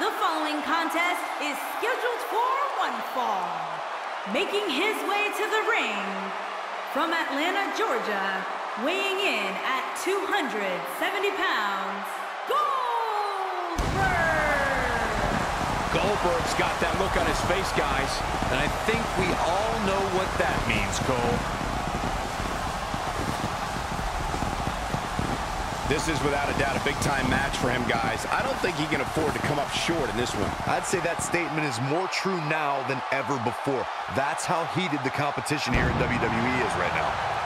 The following contest is scheduled for one fall. Making his way to the ring from Atlanta, Georgia, weighing in at 270 pounds, Goldberg! Goldberg's got that look on his face, guys. And I think we all know what that means, Cole. This is without a doubt a big-time match for him, guys. I don't think he can afford to come up short in this one. I'd say that statement is more true now than ever before. That's how heated the competition here in WWE is right now.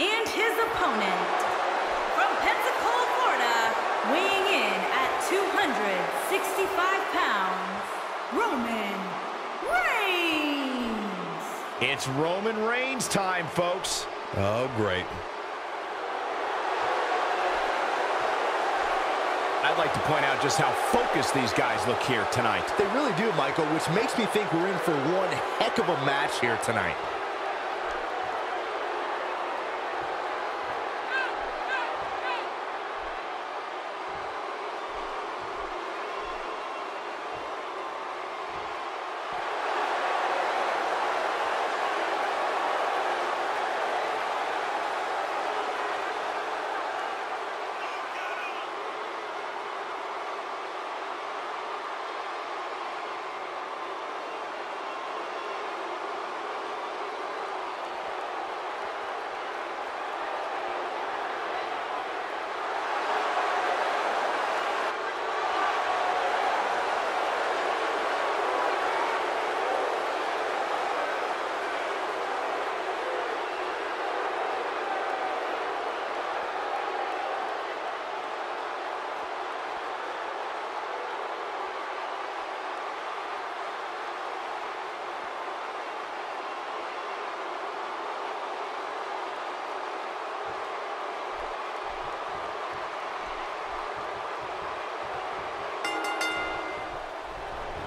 And his opponent, from Pensacola, Florida, weighing in at 265 pounds, Roman Reigns! It's Roman Reigns time, folks. Oh, great. I'd like to point out just how focused these guys look here tonight. They really do, Michael, which makes me think we're in for one heck of a match here tonight.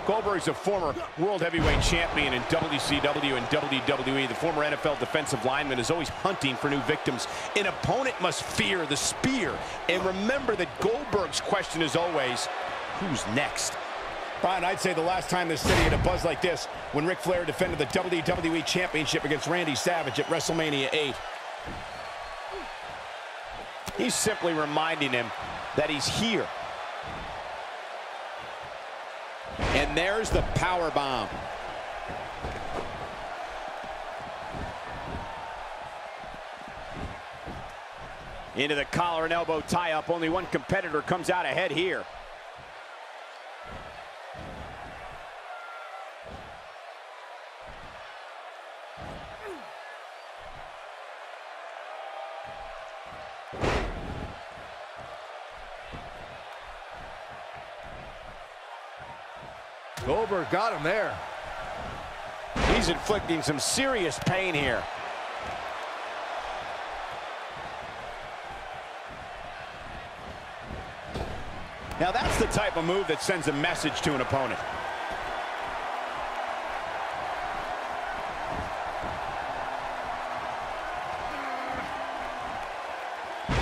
Goldberg's a former World Heavyweight Champion in WCW and WWE. The former NFL defensive lineman is always hunting for new victims. An opponent must fear the spear. And remember that Goldberg's question is always, who's next? Byron, I'd say the last time this city had a buzz like this when Ric Flair defended the WWE Championship against Randy Savage at WrestleMania 8. He's simply reminding him that he's here And there's the power bomb. Into the collar and elbow tie-up. Only one competitor comes out ahead here. Goldberg got him there. He's inflicting some serious pain here. Now that's the type of move that sends a message to an opponent.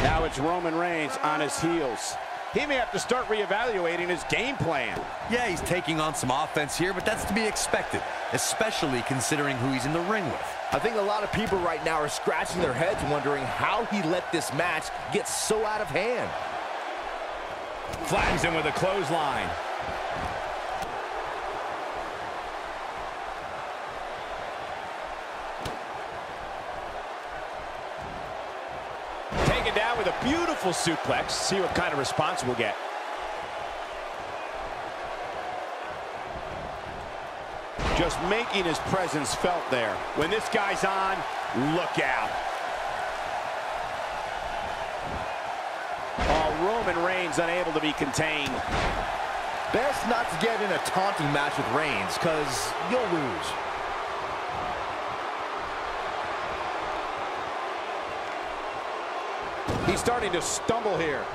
Now it's Roman Reigns on his heels. He may have to start reevaluating his game plan. Yeah, he's taking on some offense here, but that's to be expected, especially considering who he's in the ring with. I think a lot of people right now are scratching their heads wondering how he let this match get so out of hand. Flattens him with a clothesline. With a beautiful suplex. See what kind of response we'll get. Just making his presence felt there. When this guy's on, look out. Oh, Roman Reigns unable to be contained. Best not to get in a taunting match with Reigns, because you'll lose. He's starting to stumble here.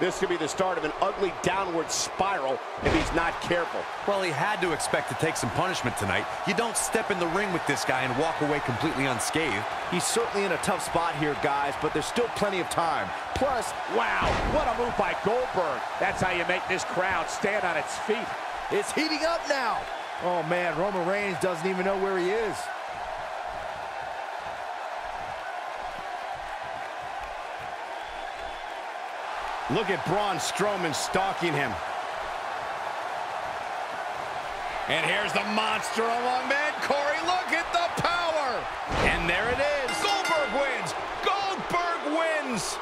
This could be the start of an ugly downward spiral if he's not careful. Well, he had to expect to take some punishment tonight. You don't step in the ring with this guy and walk away completely unscathed. He's certainly in a tough spot here, guys, but there's still plenty of time. Plus, wow, what a move by Goldberg. That's how you make this crowd stand on its feet. It's heating up now. Oh, man, Roman Reigns doesn't even know where he is. Look at Braun Strowman stalking him. And here's the monster along man, Corey. Look at the power. And there it is. Goldberg wins. Goldberg wins.